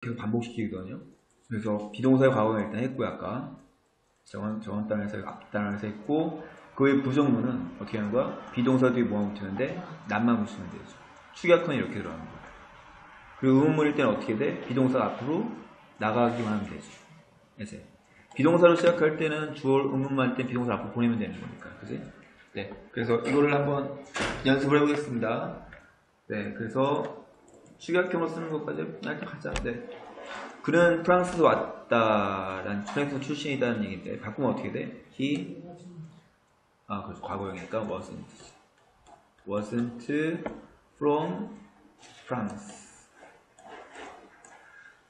계속 반복시키거든요. 그래서 be동사의 과거는 일단 했고요, 아까. 정원, 정원 단에서 앞단에서 했고, 그외 부정문은 어떻게 하는 거야? be동사 뒤에 뭐만 붙이는데, not만 붙이면 되죠. 축약은 이렇게 들어가는 거야. 그리고 의문문일 때는 어떻게 돼? be동사 앞으로 나가기만 하면 되죠. 이제 be동사로 시작할 때는 주어 의문만 할때 be동사 앞으로 보내면 되는 거니까. 그지? 네. 그래서 이거를 한번 연습을 해보겠습니다. 네. 그래서 축약형으로 쓰는 것까지 일단 가자. 네. 그는 프랑스에서 왔다라는 프랑스 출신이다는 얘기인데 바꾸면 어떻게 돼? He 아 그렇죠 과거형이니까 wasn't wasn't from France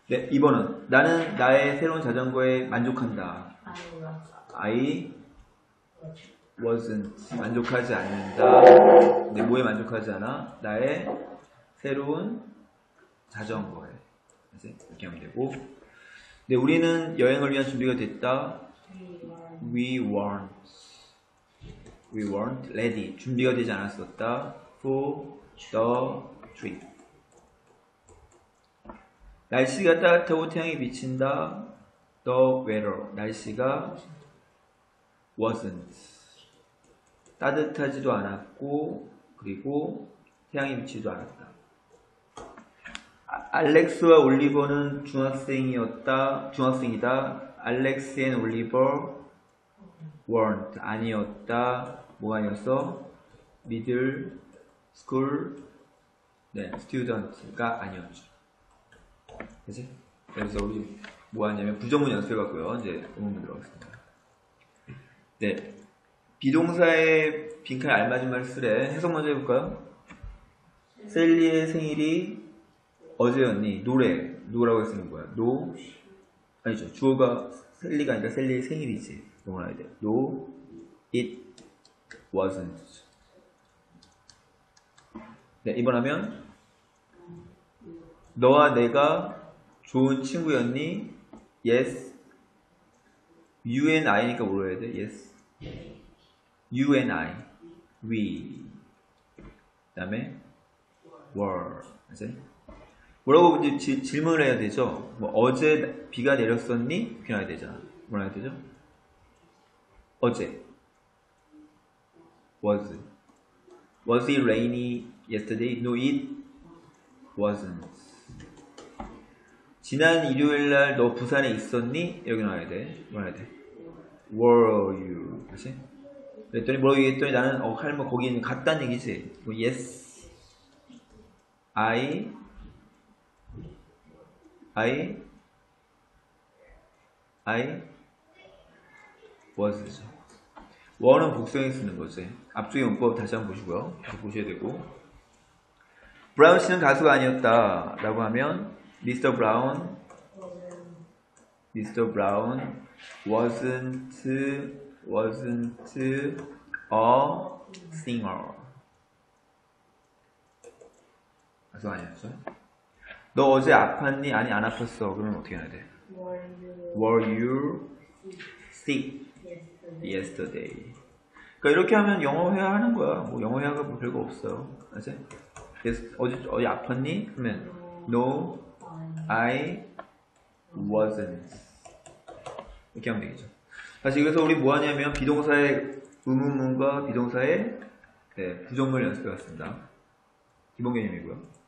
네 2번은 나는 나의 새로운 자전거에 만족한다 I wasn't 만족하지 않는다 네 뭐에 만족하지 않아? 나의 새로운 자전거에 이렇게 하면 되고. 네 우리는 여행을 위한 준비가 됐다. We weren't. We weren't ready. 준비가 되지 않았었다. For the trip. 날씨가 따뜻하고 태양이 비친다. The weather. 날씨가 wasn't. 따뜻하지도 않았고 그리고 태양이 비치지도 않았다. 아, 알렉스와 올리버는 중학생이었다 중학생이다. 알렉스 and 올리버 weren't 아니었다. 뭐 아니었어? middle school 네 student가 아니었죠. 그치? 그래서 우리 뭐 하냐면 부정문 연습해 봤고요. 이제 의문문 들어가겠습니다. 네. be동사의 빈칸에 알맞은 말을 쓰래 해석 먼저 해볼까요? 셀리의 생일이 어제였니? 노래 누구라고 했으면 뭐야? No 아니죠 주어가 셀리가 아니라 셀리의 생일이지 영어로 돼. No, it wasn't. 네, 이번 하면 너와 내가 좋은 친구였니? Yes. You and I니까 해야 돼? Yes. You and I. We. 그 다음에 were. 이제 뭐라고 이제 지, 질문을 해야 되죠? 뭐 어제 비가 내렸었니? 이렇게 해야 되잖아. 뭐라 해야 되죠? 어제 was was it rainy yesterday? No, it wasn't. 지난 일요일 날 너 부산에 있었니? 여기 나와야 돼. 뭐야 돼? Were you? 그렇지? 그랬더니 뭐라고 얘기했더니 나는 어 할머 거기는 갔다는 얘기지. 뭐 yes, I, I, I was죠. 원은 복수형이 쓰는 거지. 앞쪽의 문법 다시 한번 보시고요. 계속 보셔야 되고. 브라운 씨는 가수가 아니었다. 라고 하면, 미스터 브라운, 미스터 브라운 wasn't, wasn't a singer. 가수가 아니었죠. 너 어제 아팠니? 아니, 안 아팠어. 그러면 어떻게 해야 돼? Were you sick? yesterday. 그러니까 이렇게 하면 영어 회화 하는 거야. 뭐 영어 회화가 뭐 별거 없어요. Yes, 어제 어디 아팠니? 그러면 No, I wasn't. 이렇게 하면 되겠죠. 다시 그래서 우리 뭐 하냐면 비동사의 의문문과 비동사의 네, 부정문을 연습해 왔습니다. 기본 개념이고요.